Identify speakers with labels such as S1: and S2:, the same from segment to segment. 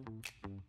S1: Thank you.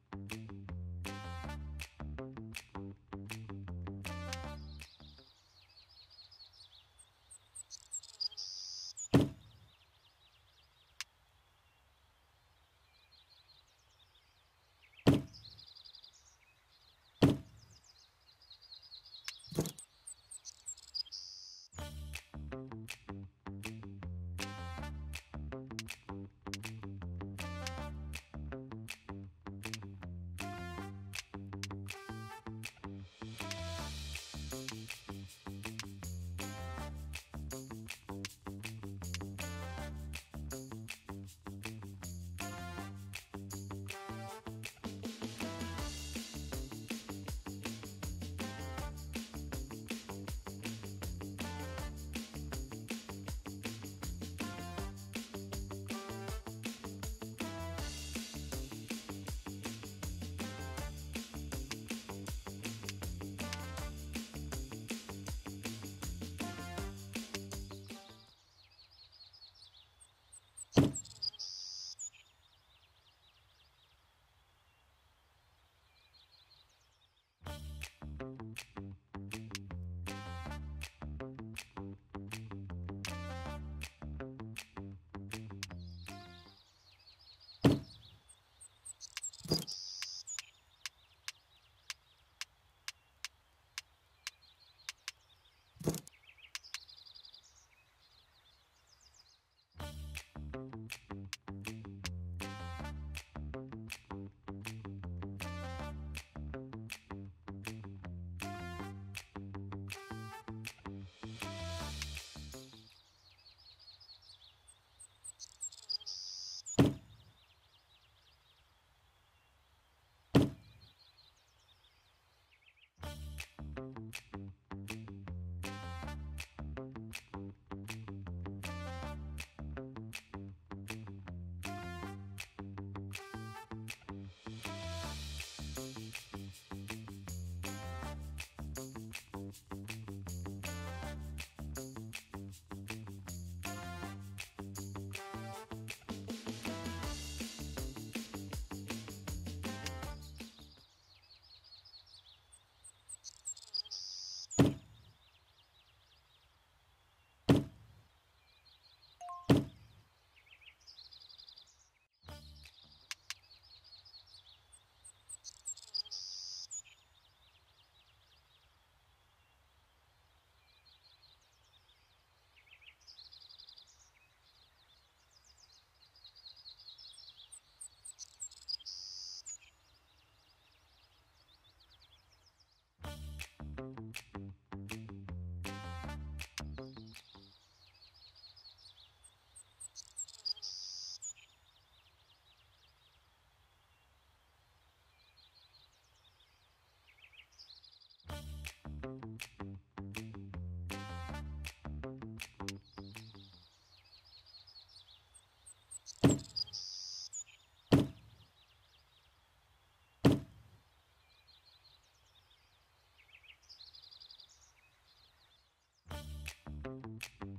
S1: 음.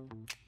S1: Thank um, you.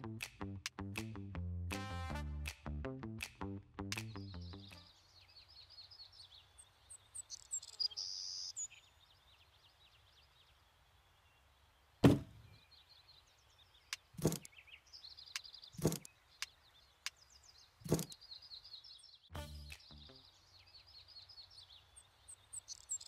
S1: Thank you.